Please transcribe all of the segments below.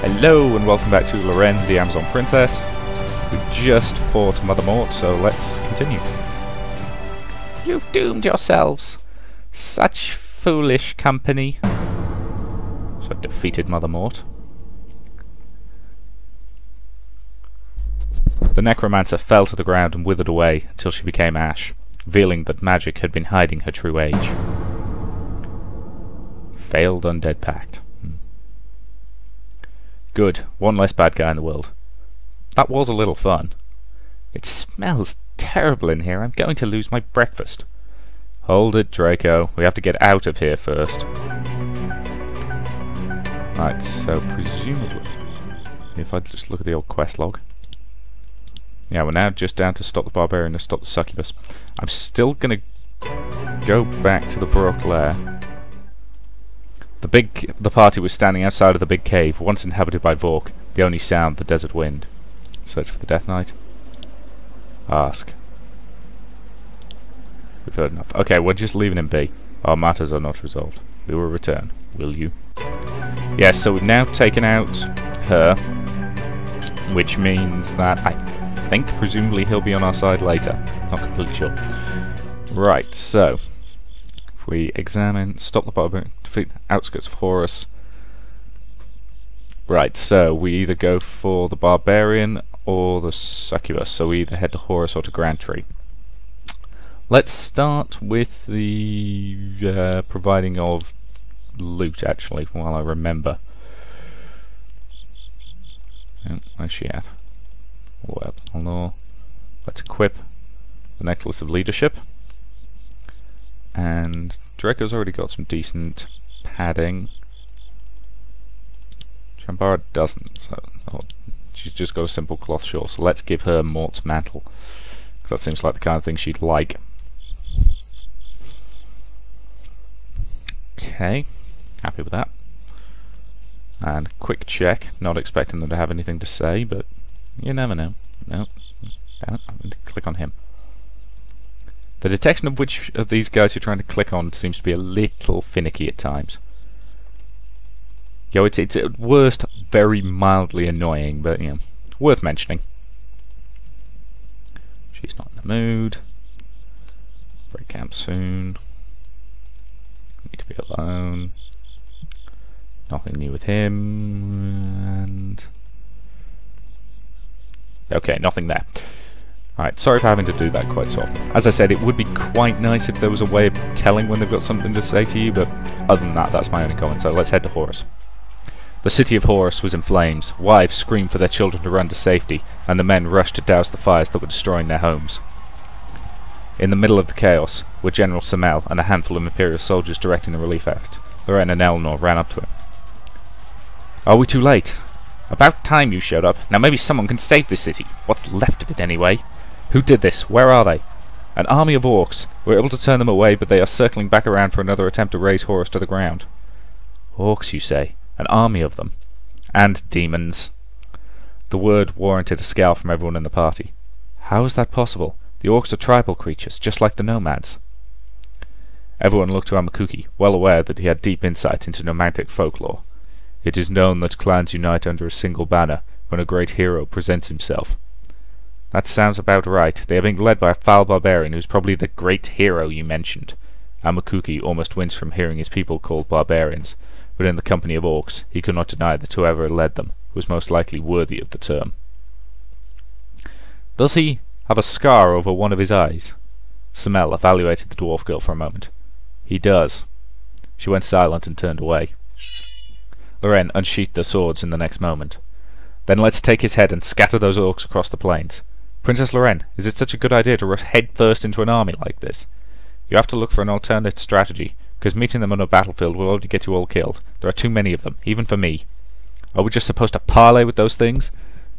Hello and welcome back to Loren, the Amazon Princess. We just fought Mother Mort, so let's continue. You've doomed yourselves. Such foolish company. So I defeated Mother Mort. The necromancer fell to the ground and withered away until she became ash, revealing that magic had been hiding her true age. Failed undead pact. Good, one less bad guy in the world. That was a little fun. It smells terrible in here. I'm going to lose my breakfast. Hold it, Draco. We have to get out of here first. Right, so presumably... If I just look at the old quest log... Yeah, we're now just down to stop the barbarian and stop the succubus. I'm still going to go back to the Varrock lair. The big, the party was standing outside of the big cave, once inhabited by Vork, the only sound the desert wind. Search for the Death Knight. Ask. We've heard enough. Okay, we're just leaving him be. Our matters are not resolved. We will return. Will you? Yes, so we've now taken out her, which means that I think, presumably, he'll be on our side later. Not completely sure. Right, so, if we examine, stop the barbarian, outskirts of Horus. Right, so we either go for the barbarian or the succubus, so we either head to Horus or to Grand Tree. Let's start with the uh, providing of loot, actually, while I remember. where's she at? Well, no. Let's equip the Necklace of Leadership. And Draco's already got some decent padding. Chambara doesn't, so oh, she's just got a simple cloth shawl, so let's give her Mort's mantle. Because that seems like the kind of thing she'd like. Okay, happy with that. And quick check, not expecting them to have anything to say, but you never know. No, damn it, I'm going to click on him. The detection of which of these guys you're trying to click on seems to be a little finicky at times. Yo, it's, it's at worst very mildly annoying, but, you know, worth mentioning. She's not in the mood. Break camp soon. Need to be alone. Nothing new with him. And... Okay, nothing there. Alright, sorry for having to do that quite so often. As I said, it would be quite nice if there was a way of telling when they've got something to say to you, but other than that, that's my only comment, so let's head to Horus. The city of Horus was in flames, wives screamed for their children to run to safety, and the men rushed to douse the fires that were destroying their homes. In the middle of the chaos were General Samel and a handful of Imperial soldiers directing the relief effort. Loren and Elnor ran up to him. Are we too late? About time you showed up. Now maybe someone can save this city. What's left of it anyway. Who did this? Where are they? An army of orcs. We were able to turn them away, but they are circling back around for another attempt to raise Horus to the ground. Orcs, you say? An army of them. And demons. The word warranted a scowl from everyone in the party. How is that possible? The orcs are tribal creatures, just like the nomads. Everyone looked to Amakuki, well aware that he had deep insight into nomadic folklore. It is known that clans unite under a single banner when a great hero presents himself. That sounds about right. They are being led by a foul barbarian who's probably the great hero you mentioned. Amakuki almost winced from hearing his people called barbarians, but in the company of orcs he could not deny that whoever led them was most likely worthy of the term. Does he have a scar over one of his eyes? Samel evaluated the dwarf girl for a moment. He does. She went silent and turned away. Loren unsheathed their swords in the next moment. Then let's take his head and scatter those orcs across the plains. Princess Loren, is it such a good idea to rush headfirst into an army like this? You have to look for an alternate strategy, because meeting them on a battlefield will only get you all killed. There are too many of them, even for me. Are we just supposed to parley with those things?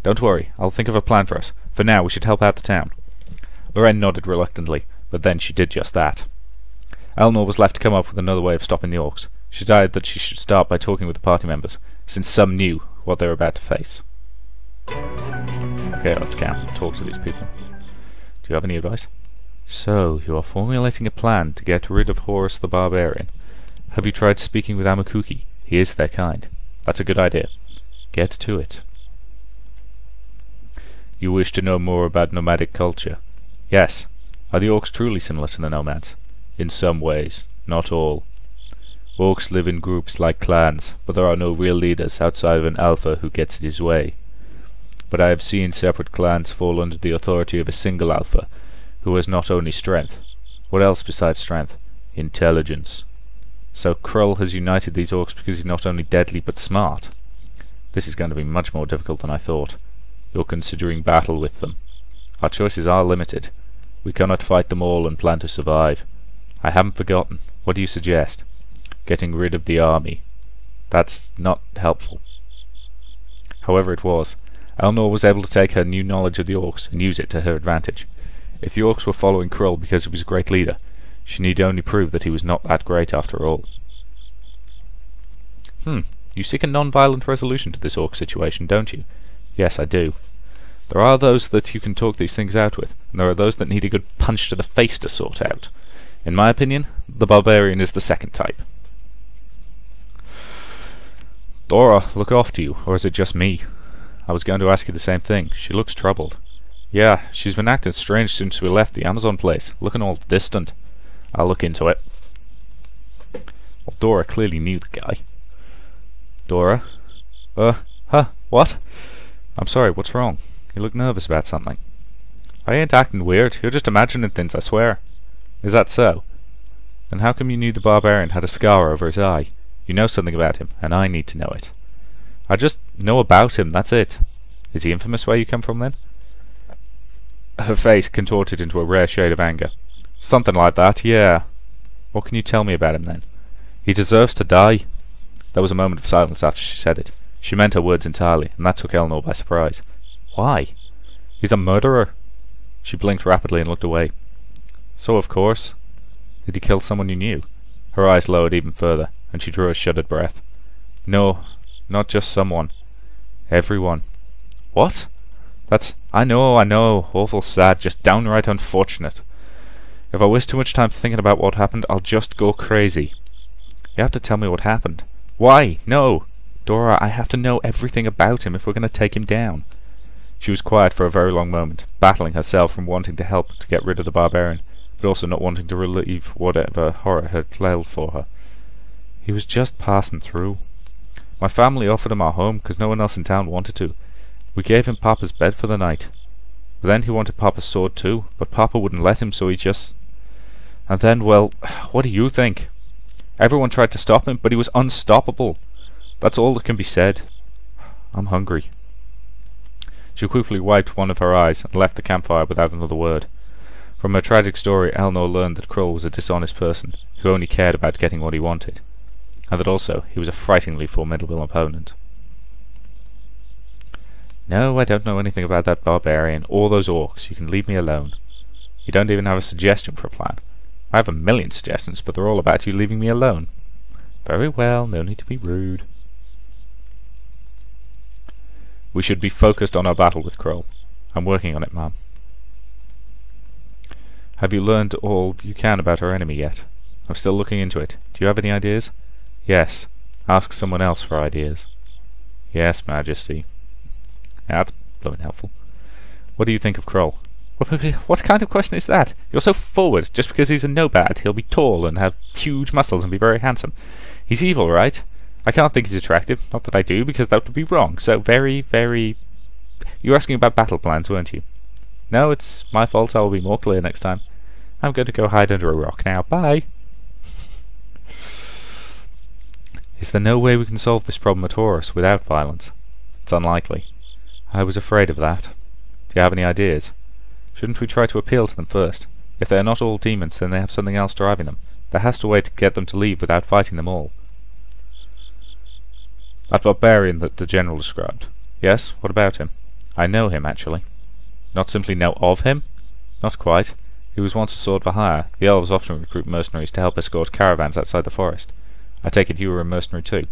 Don't worry, I'll think of a plan for us. For now, we should help out the town. Loren nodded reluctantly, but then she did just that. Elnor was left to come up with another way of stopping the orcs. She decided that she should start by talking with the party members, since some knew what they were about to face. Okay, let's and talk to these people. Do you have any advice? So, you are formulating a plan to get rid of Horus the Barbarian. Have you tried speaking with Amakuki? He is their kind. That's a good idea. Get to it. You wish to know more about nomadic culture? Yes. Are the orcs truly similar to the nomads? In some ways, not all. Orcs live in groups like clans, but there are no real leaders outside of an alpha who gets it his way. But I have seen separate clans fall under the authority of a single alpha, who has not only strength. What else besides strength? Intelligence. So Krull has united these orcs because he's not only deadly but smart. This is going to be much more difficult than I thought. You're considering battle with them. Our choices are limited. We cannot fight them all and plan to survive. I haven't forgotten. What do you suggest? Getting rid of the army. That's not helpful. However it was, Elnor was able to take her new knowledge of the orcs and use it to her advantage. If the orcs were following Krull because he was a great leader, she need only prove that he was not that great after all. Hmm, you seek a non-violent resolution to this orc situation, don't you? Yes, I do. There are those that you can talk these things out with, and there are those that need a good punch to the face to sort out. In my opinion, the barbarian is the second type. Dora, look after you, or is it just me? I was going to ask you the same thing. She looks troubled. Yeah, she's been acting strange since we left the Amazon place, looking all distant. I'll look into it. Well, Dora clearly knew the guy. Dora? Uh, huh, what? I'm sorry, what's wrong? You look nervous about something. I ain't acting weird, you're just imagining things, I swear. Is that so? Then how come you knew the barbarian had a scar over his eye? You know something about him, and I need to know it. I just know about him, that's it. Is he infamous where you come from, then? Her face contorted into a rare shade of anger. Something like that, yeah. What can you tell me about him, then? He deserves to die. There was a moment of silence after she said it. She meant her words entirely, and that took Elnor by surprise. Why? He's a murderer. She blinked rapidly and looked away. So, of course. Did he kill someone you knew? Her eyes lowered even further, and she drew a shuddered breath. No, not just someone. Everyone. What? That's... I know, I know. Awful sad. Just downright unfortunate. If I waste too much time thinking about what happened, I'll just go crazy. You have to tell me what happened. Why? No! Dora, I have to know everything about him if we're going to take him down. She was quiet for a very long moment, battling herself from wanting to help to get rid of the barbarian, but also not wanting to relieve whatever horror had held for her. He was just passing through. My family offered him our home because no one else in town wanted to. We gave him Papa's bed for the night. But then he wanted Papa's sword too, but Papa wouldn't let him, so he just... And then, well, what do you think? Everyone tried to stop him, but he was unstoppable. That's all that can be said. I'm hungry. She quickly wiped one of her eyes and left the campfire without another word. From her tragic story, Elnor learned that Krull was a dishonest person who only cared about getting what he wanted, and that also he was a frighteningly formidable opponent. No, I don't know anything about that barbarian or those orcs. You can leave me alone. You don't even have a suggestion for a plan. I have a million suggestions, but they're all about you leaving me alone. Very well, no need to be rude. We should be focused on our battle with Krull. I'm working on it, ma'am. Have you learned all you can about our enemy yet? I'm still looking into it. Do you have any ideas? Yes. Ask someone else for ideas. Yes, Majesty. Yeah, that's blowing helpful. What do you think of Kroll? What kind of question is that? You're so forward. Just because he's a no-bad, he'll be tall and have huge muscles and be very handsome. He's evil, right? I can't think he's attractive. Not that I do, because that would be wrong. So very, very... You were asking about battle plans, weren't you? No, it's my fault. I will be more clear next time. I'm going to go hide under a rock now. Bye! Is there no way we can solve this problem at Horus without violence? It's unlikely. I was afraid of that. Do you have any ideas? Shouldn't we try to appeal to them first? If they are not all demons, then they have something else driving them. There has to way to get them to leave without fighting them all. That barbarian that the General described. Yes, what about him? I know him, actually. Not simply know of him? Not quite. He was once a sword for hire. The elves often recruit mercenaries to help escort caravans outside the forest. I take it you were a mercenary too.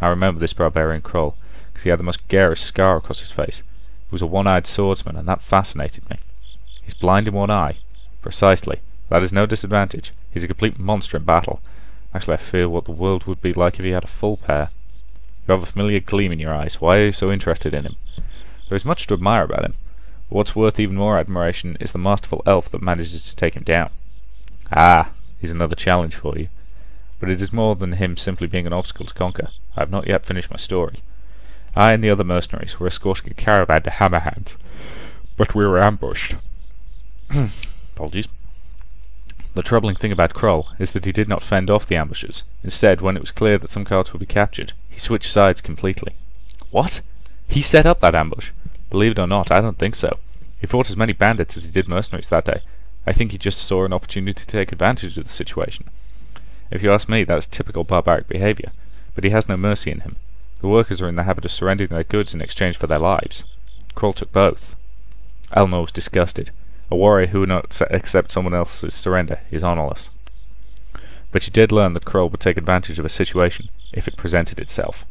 I remember this barbarian Krull, because he had the most garish scar across his face. He was a one-eyed swordsman, and that fascinated me. He's blind in one eye. Precisely. That is no disadvantage. He's a complete monster in battle. Actually, I fear what the world would be like if he had a full pair. You have a familiar gleam in your eyes. Why are you so interested in him? There is much to admire about him. But what's worth even more admiration is the masterful elf that manages to take him down. Ah, he's another challenge for you. But it is more than him simply being an obstacle to conquer. I have not yet finished my story. I and the other mercenaries were escorting a caravan to Hammerhand, but we were ambushed. Apologies. The troubling thing about Kroll is that he did not fend off the ambushes. Instead, when it was clear that some carts would be captured, he switched sides completely. What? He set up that ambush? Believe it or not, I don't think so. He fought as many bandits as he did mercenaries that day. I think he just saw an opportunity to take advantage of the situation. If you ask me, that's typical barbaric behaviour, but he has no mercy in him. The workers are in the habit of surrendering their goods in exchange for their lives. Kroll took both. Elnor was disgusted. A warrior who would not accept someone else's surrender is honourless. But she did learn that Kroll would take advantage of a situation if it presented itself.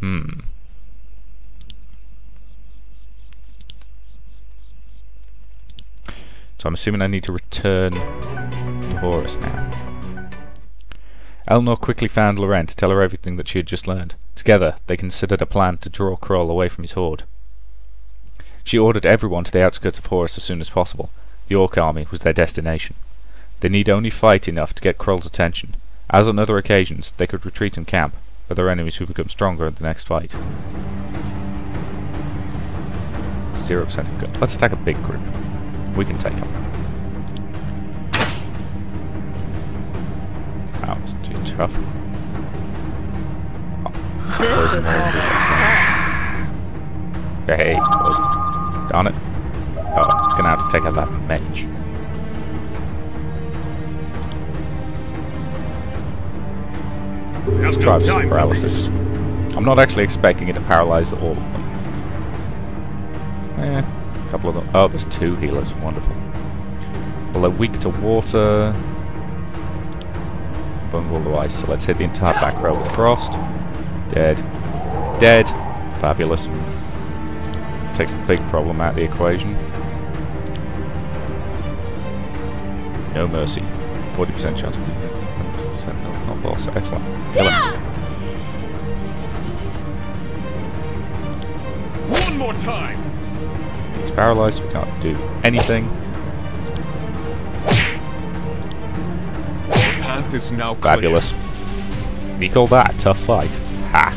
Hmm. So I'm assuming I need to return to Horus now. Elnor quickly found Loren to tell her everything that she had just learned. Together, they considered a plan to draw Kroll away from his horde. She ordered everyone to the outskirts of Horus as soon as possible. The Orc army was their destination. They need only fight enough to get Kroll's attention. As on other occasions, they could retreat and camp, but their enemies would become stronger in the next fight. 0% of go. Let's attack a big group. We can take them. That was too tough. Oh, This is almost fun. Hey, poison. Darn it. Oh, I'm gonna have to take out that mage. Let's try some paralysis. I'm not actually expecting it to paralyze all of them. Eh, a couple of them. Oh, there's two healers. Wonderful. Well, they're weak to water. To ice. So let's hit the entire back row with frost. Dead. Dead. Fabulous. Takes the big problem out of the equation. No mercy. 40% chance of 100% no, not boss. Excellent. Him. One more time. He's paralyzed. We can't do anything. Is now clear. Fabulous. We call that a tough fight? Ha!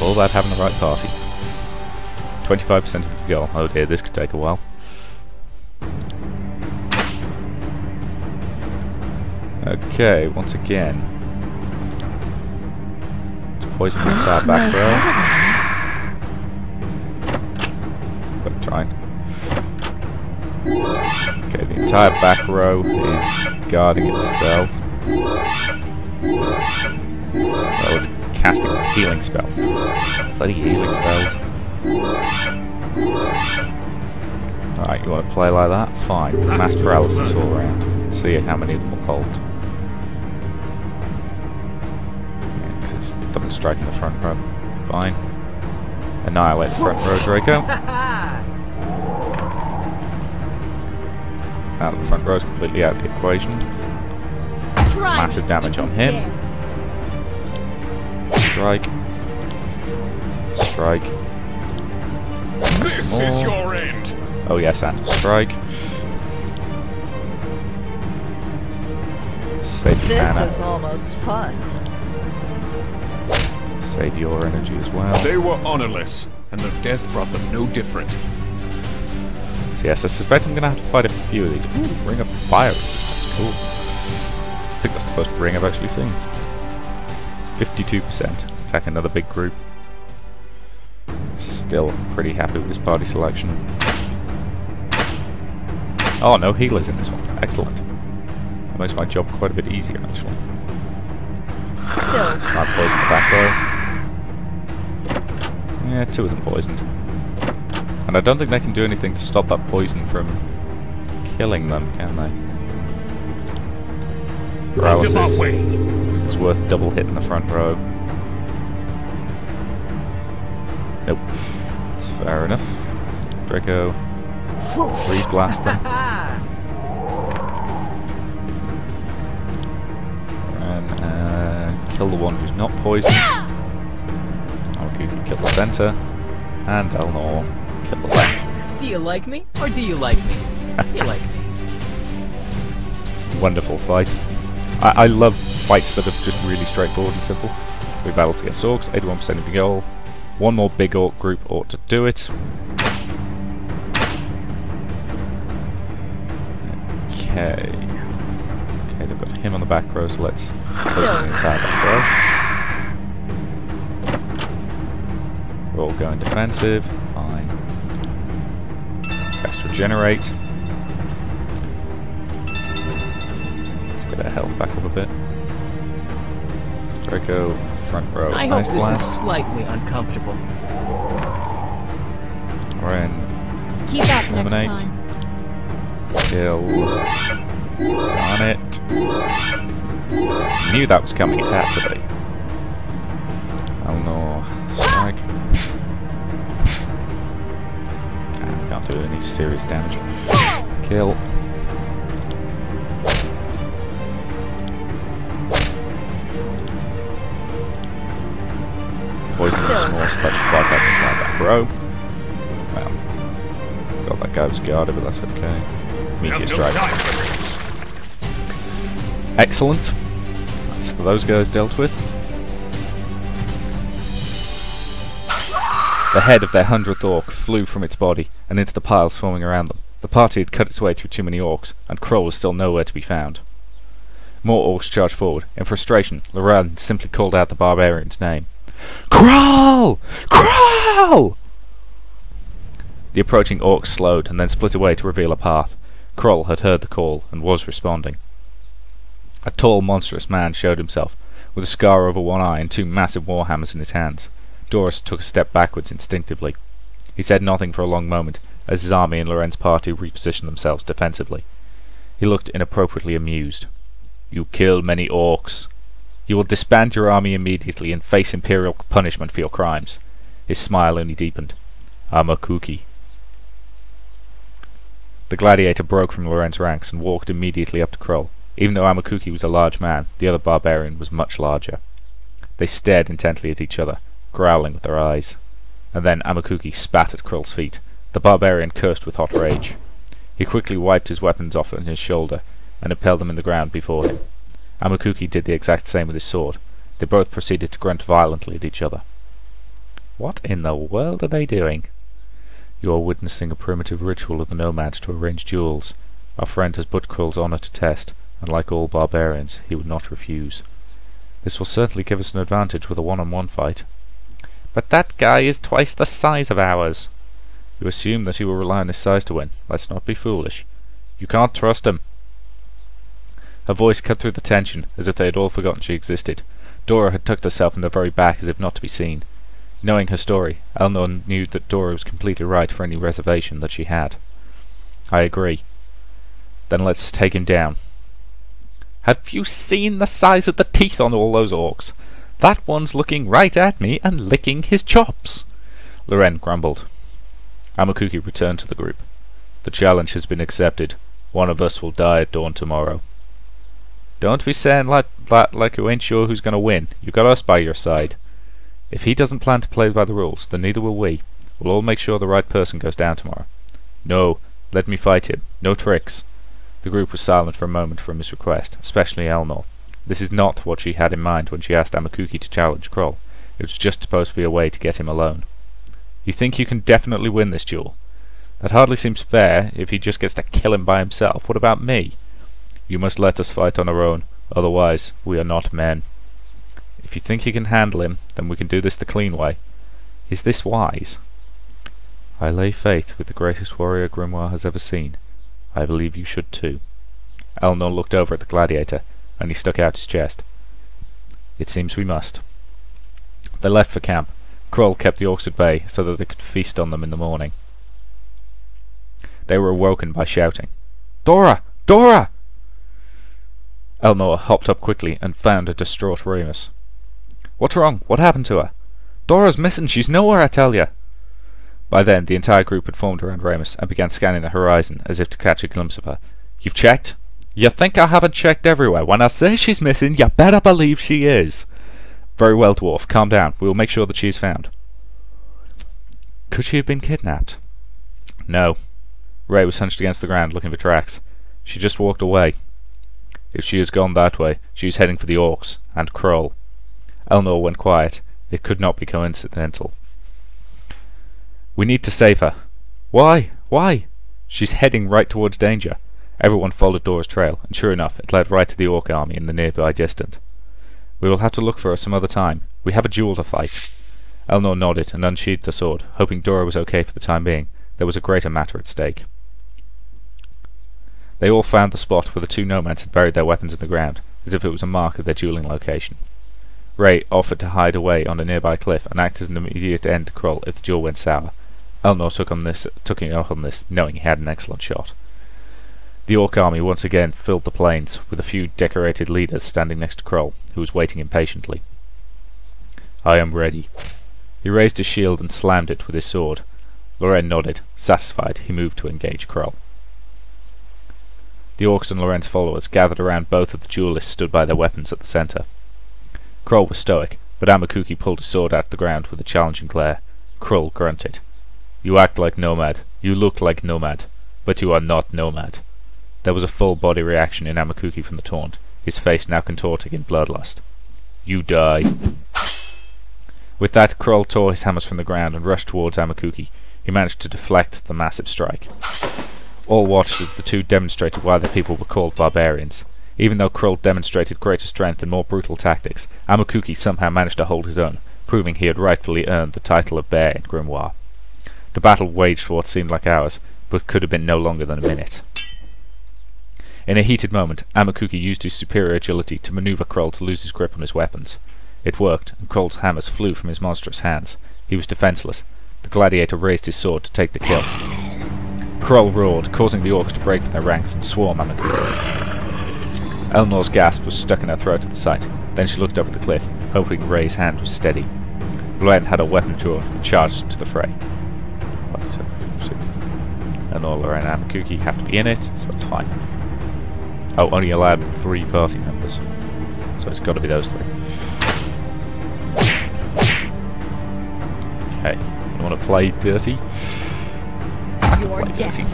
All about having the right party. 25% of the goal. Oh dear, this could take a while. Okay, once again. Let's poison the oh, entire back row. Entire back row is guarding itself. Well, it's casting healing spells. Bloody healing spells. Alright, you want to play like that? Fine. Mass paralysis all around. See how many of them will hold. Yeah, it's double strike in the front row. Fine. Annihilate the front row, Draco. Now the front row is completely out of the equation. Massive damage on him. Strike. Strike. This is your end. Oh yes, and strike. Save your This mana. is almost fun. Save your energy as well. They were honorless, and their death brought them no different. So yes, I suspect I'm gonna have to fight a few of these. Ooh, ring of fire resistance. Cool. I think that's the first ring I've actually seen. 52%. Attack another big group. Still pretty happy with this party selection. Oh, no healers in this one. Excellent. That makes my job quite a bit easier, actually. Filled. Might poison the back row. Yeah, two of them poisoned. And I don't think they can do anything to stop that poison from killing them, can they? Out of Paralysis. way. Because it's worth double hitting the front row. Nope. It's fair enough. Draco. Freeze blast them. And, uh, kill the one who's not poisoned. Amakuki kill the center. And Elnor you like me, or do you like me? you like me. Wonderful fight. I, I love fights that are just really straightforward and simple. Three battles against orcs, 81% of the goal. One more big orc group ought to do it. Okay. Okay, they've got him on the back row, so let's close the entire back row. We're all going defensive. Fine. Let's regenerate. Let's get our health back up a bit. Draco, front row. I hope Ice this Blast. is slightly uncomfortable. Ren, Keep that next Eliminate. time. kill. Darn it. Knew that was coming. It had to be. Do any serious damage. Kill. Poison the small sledge right back inside that row. Well, got that guy was guarded, but that's okay. Meteor strike. Excellent. That's those guys dealt with. The head of their hundredth orc flew from its body and into the piles forming around them. The party had cut its way through too many orcs, and Kroll was still nowhere to be found. More orcs charged forward. In frustration, Loren simply called out the barbarian's name. Kroll! Kroll! The approaching orcs slowed and then split away to reveal a path. Kroll had heard the call and was responding. A tall, monstrous man showed himself, with a scar over one eye and two massive warhammers in his hands. Doris took a step backwards instinctively. He said nothing for a long moment, as his army and Lorenz's party repositioned themselves defensively. He looked inappropriately amused. You kill many orcs. You will disband your army immediately and face imperial punishment for your crimes. His smile only deepened. Amakuki. The gladiator broke from Lorenz's ranks and walked immediately up to Krull. Even though Amakuki was a large man, the other barbarian was much larger. They stared intently at each other, growling with their eyes. And then Amakuki spat at Krull's feet. The barbarian cursed with hot rage. He quickly wiped his weapons off on his shoulder and impaled them in the ground before him. Amakuki did the exact same with his sword. They both proceeded to grunt violently at each other. What in the world are they doing? You are witnessing a primitive ritual of the nomads to arrange duels. Our friend has put Krull's honor to test, and like all barbarians, he would not refuse. This will certainly give us an advantage with a one-on-one fight. But that guy is twice the size of ours. You assume that he will rely on his size to win. Let's not be foolish. You can't trust him. Her voice cut through the tension, as if they had all forgotten she existed. Dora had tucked herself in the very back as if not to be seen. Knowing her story, Elnor knew that Dora was completely right for any reservation that she had. I agree. Then let's take him down. Have you seen the size of the teeth on all those orcs? That one's looking right at me and licking his chops. Loren grumbled. Amakuki returned to the group. The challenge has been accepted. One of us will die at dawn tomorrow. Don't be saying like that like you ain't sure who's going to win. You got us by your side. If he doesn't plan to play by the rules, then neither will we. We'll all make sure the right person goes down tomorrow. No, let me fight him. No tricks. The group was silent for a moment from his request, especially Elnor. This is not what she had in mind when she asked Amakuki to challenge Kroll. It was just supposed to be a way to get him alone. You think you can definitely win this duel? That hardly seems fair if he just gets to kill him by himself. What about me? You must let us fight on our own, otherwise we are not men. If you think you can handle him, then we can do this the clean way. Is this wise? I lay faith with the greatest warrior Grimoire has ever seen. I believe you should too. Elnor looked over at the gladiator, and he stuck out his chest. It seems we must. They left for camp. Kroll kept the orcs at bay so that they could feast on them in the morning. They were awoken by shouting. Dora! Dora! Elnor hopped up quickly and found a distraught Remus. What's wrong? What happened to her? Dora's missing. She's nowhere, I tell you. By then, the entire group had formed around Remus and began scanning the horizon as if to catch a glimpse of her. You've checked? You think I haven't checked everywhere. When I say she's missing, you better believe she is. Very well, dwarf. Calm down. We will make sure that she is found. Could she have been kidnapped? No. Ray was hunched against the ground looking for tracks. She just walked away. If she has gone that way, she is heading for the orcs and Krull. Elnor went quiet. It could not be coincidental. We need to save her. Why? Why? She's heading right towards danger. Everyone followed Dora's trail, and sure enough, it led right to the orc army in the nearby distant. We will have to look for her some other time. We have a duel to fight. Elnor nodded and unsheathed the sword, hoping Dora was okay for the time being. There was a greater matter at stake. They all found the spot where the two nomads had buried their weapons in the ground, as if it was a mark of their dueling location. Ray offered to hide away on a nearby cliff and act as an immediate end to Krull if the duel went sour. Elnor took on this, took him up on this, knowing he had an excellent shot. The Orc army once again filled the plains, with a few decorated leaders standing next to Krull, who was waiting impatiently. I am ready. He raised his shield and slammed it with his sword. Loren nodded. Satisfied, he moved to engage Krull. The Orcs and Loren's followers gathered around both of the duelists stood by their weapons at the centre. Krull was stoic, but Amakuki pulled his sword out of the ground with a challenging glare. Krull grunted. You act like Nomad. You look like Nomad. But you are not Nomad. There was a full body reaction in Amakuki from the taunt, his face now contorting in bloodlust. You die. With that, Krull tore his hammers from the ground and rushed towards Amakuki. He managed to deflect the massive strike. All watched as the two demonstrated why the people were called barbarians. Even though Krull demonstrated greater strength and more brutal tactics, Amakuki somehow managed to hold his own, proving he had rightfully earned the title of Bear in Grimoire. The battle waged for what seemed like hours, but could have been no longer than a minute. In a heated moment, Amakuki used his superior agility to maneuver Krull to lose his grip on his weapons. It worked, and Krull's hammers flew from his monstrous hands. He was defenceless. The gladiator raised his sword to take the kill. Krull roared, causing the orcs to break from their ranks and swarm Amakuki. Elnor's gasp was stuck in her throat at the sight. Then she looked up at the cliff, hoping Ray's hand was steady. Glenn had a weapon drawn and charged to the fray. Elnor, Loren, and Amakuki have to be in it, so that's fine. Oh, only allowed three party members. So it's got to be those three. Okay, you want to play dirty? You're Play dirty.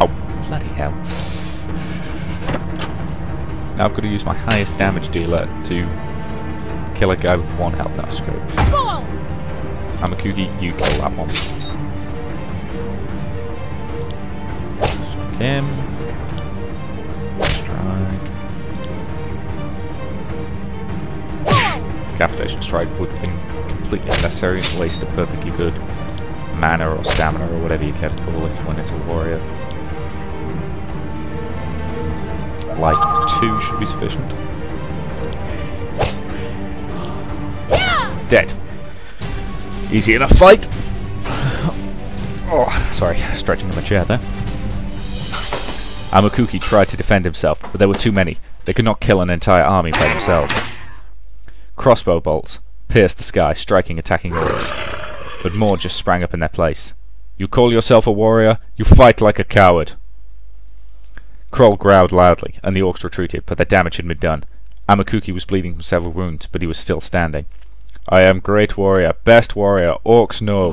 Oh, bloody hell. Now I've got to use my highest damage dealer to kill a guy with one health. No, screw it. Amakuki, you kill that one. Strike him. Strike. Capitation strike would have been completely unnecessary and waste a perfectly good mana or stamina or whatever you care to call it when it's a warrior. Like 2 should be sufficient. Dead. Easy enough fight. oh, sorry, stretching in my chair there. Amakuki tried to defend himself, but there were too many. They could not kill an entire army by themselves. Crossbow bolts pierced the sky, striking attacking orcs. But more just sprang up in their place. You call yourself a warrior? You fight like a coward. Kroll growled loudly, and the orcs retreated, but their damage had been done. Amakuki was bleeding from several wounds, but he was still standing. I am great warrior, best warrior, orcs know.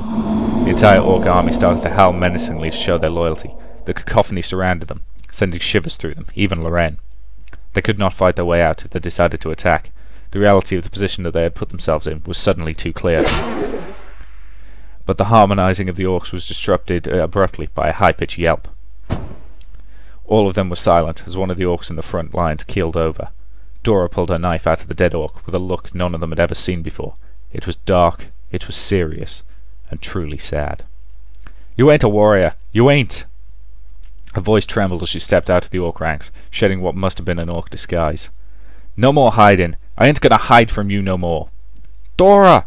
The entire orc army started to howl menacingly to show their loyalty. The cacophony surrounded them, sending shivers through them, even Loren. They could not fight their way out if they decided to attack. The reality of the position that they had put themselves in was suddenly too clear. But the harmonizing of the orcs was disrupted uh, abruptly by a high-pitched yelp. All of them were silent as one of the orcs in the front lines keeled over. Dora pulled her knife out of the dead orc with a look none of them had ever seen before. It was dark, it was serious, and truly sad. You ain't a warrior! You ain't! Her voice trembled as she stepped out of the orc ranks, shedding what must have been an orc disguise. No more hiding! I ain't gonna hide from you no more! Dora!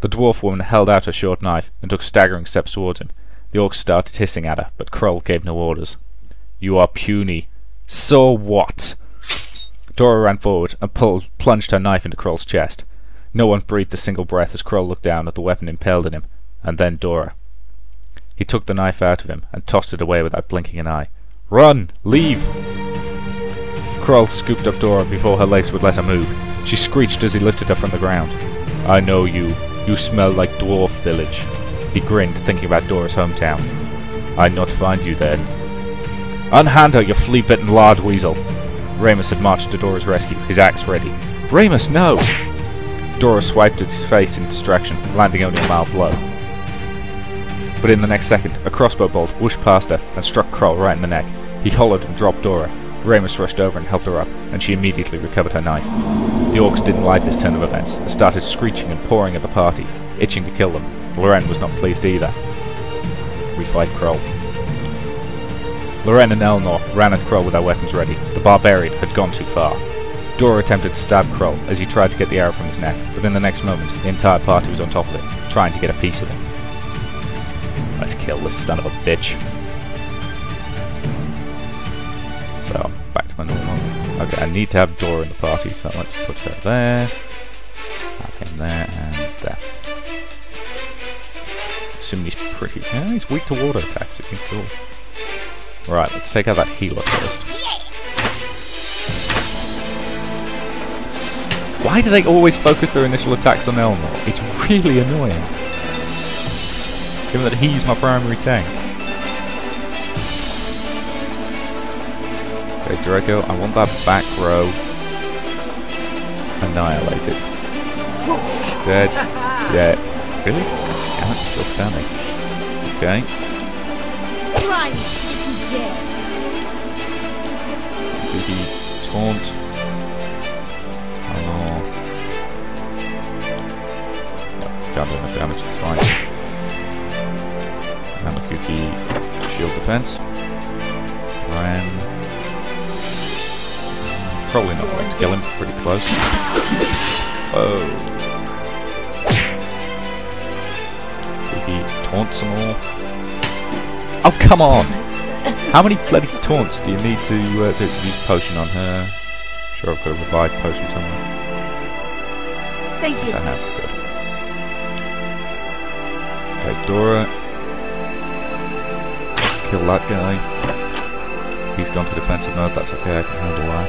The dwarf woman held out her short knife and took staggering steps towards him. The orc started hissing at her, but Krull gave no orders. You are puny. So what? Dora ran forward and pulled, plunged her knife into Krull's chest. No one breathed a single breath as Krull looked down at the weapon impaled in him, and then Dora. He took the knife out of him and tossed it away without blinking an eye. Run! Leave! Kroll scooped up Dora before her legs would let her move. She screeched as he lifted her from the ground. I know you. You smell like Dwarf Village. He grinned, thinking about Dora's hometown. I'd not find you then. Unhand her, you flea-bitten lard weasel! Ramus had marched to Dora's rescue, his axe ready. Ramus, no! Dora swiped its face in distraction, landing only a mild blow. But in the next second, a crossbow bolt whooshed past her and struck Kroll right in the neck. He hollered and dropped Dora. Ramus rushed over and helped her up, and she immediately recovered her knife. The orcs didn't like this turn of events, and started screeching and pouring at the party, itching to kill them. Loren was not pleased either. We fight Kroll. Loren and Elnor ran at Kroll with their weapons ready. The barbarian had gone too far. Dora attempted to stab Kroll as he tried to get the arrow from his neck, but in the next moment, the entire party was on top of him, trying to get a piece of him. Let's kill this son of a bitch. So, back to my normal. Okay, I need to have Dora in the party, so let's put her there. Have him there, and there. Assuming he's pretty... Yeah, he's weak to water attacks, isn't he? Cool. Right, let's take out that healer first. Why do they always focus their initial attacks on Elnor? It's really annoying. Given that he's my primary tank. Okay, Draco, I want that back row annihilated. Dead. Dead. Really? Damn it, it's still standing. Okay. Try me if you dare. Boogie taunt. Can't enough damage, it's fine. Namakuki shield defense. Ran. Probably not going to kill him, pretty close. Oh. Taunts some more. Oh, come on! How many bloody taunts do you need to, uh, to use potion on her? Sure, I've got a revive potion somewhere. Thank Yes, you. I have. Dora. Kill that guy. He's gone to defensive mode, that's okay, I can handle that.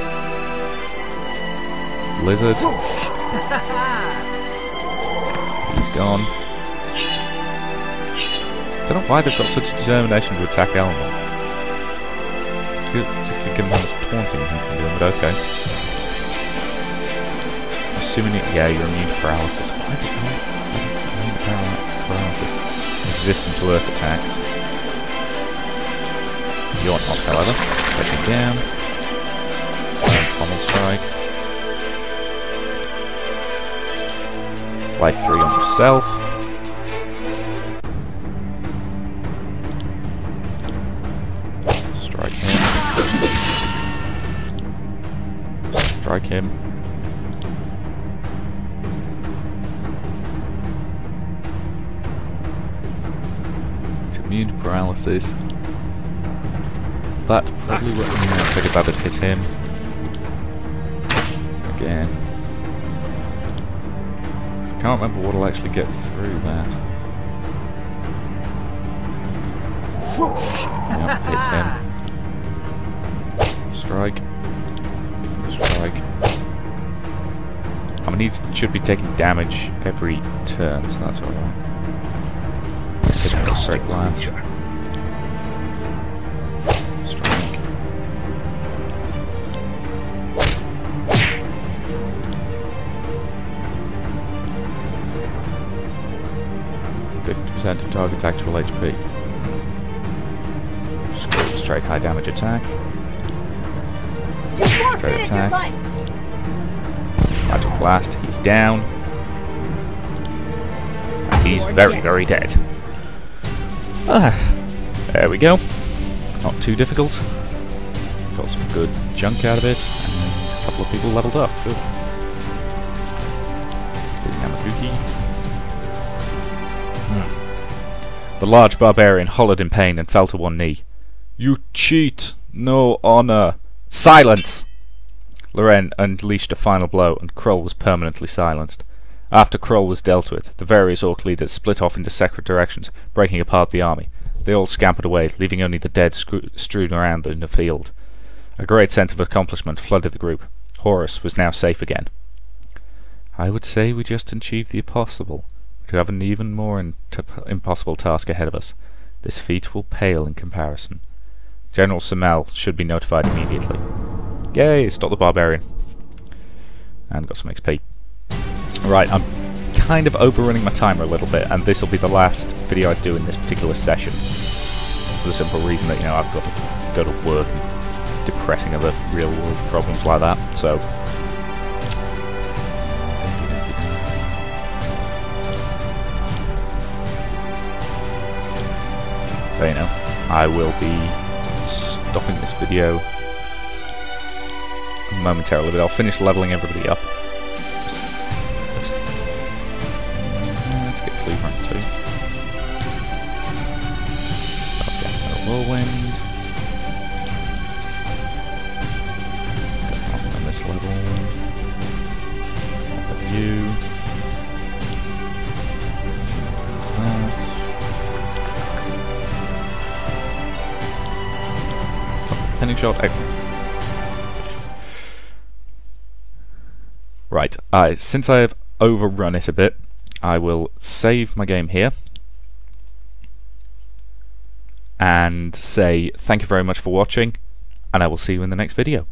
Lizard. He's gone. don't know why they've got such a determination to attack Elnor. Particularly given how much taunting he can do, but okay. Assuming it, yeah, you're immune to paralysis. Resistant to earth attacks. You're not, however. Take him down. Pommel strike. Life 3 on yourself. Strike him. Strike him. That probably would I figured that would hit him. Again. I can't remember what will actually get through that. Yep, hits him. Strike. Strike. I mean, he should be taking damage every turn, so that's alright. Let's hit 50% of target's actual HP. Straight, high damage attack. Straight attack. Magic blast, he's down. And he's very, very dead. Ah, there we go. Not too difficult. Got some good junk out of it. and a couple of people leveled up. Good. Yamaguchi. Hmm. The large barbarian hollered in pain and fell to one knee. You cheat! No honor! Silence! Loren unleashed a final blow, and Krull was permanently silenced. After Krull was dealt with, the various orc leaders split off into separate directions, breaking apart the army. They all scampered away, leaving only the dead strewn around in the field. A great sense of accomplishment flooded the group. Horus was now safe again. I would say we just achieved the impossible. We have an even more impossible task ahead of us. This feat will pale in comparison. General Samel should be notified immediately. Yay, stop the barbarian. And got some XP. Right, I'm kind of overrunning my timer a little bit, and this will be the last video I do in this particular session. For the simple reason that, you know, I've got to go to work and depressing other real world problems like that, so. Know, I will be stopping this video momentarily, but I'll finish leveling everybody up. Uh, since I have overrun it a bit, I will save my game here and say thank you very much for watching, and I will see you in the next video.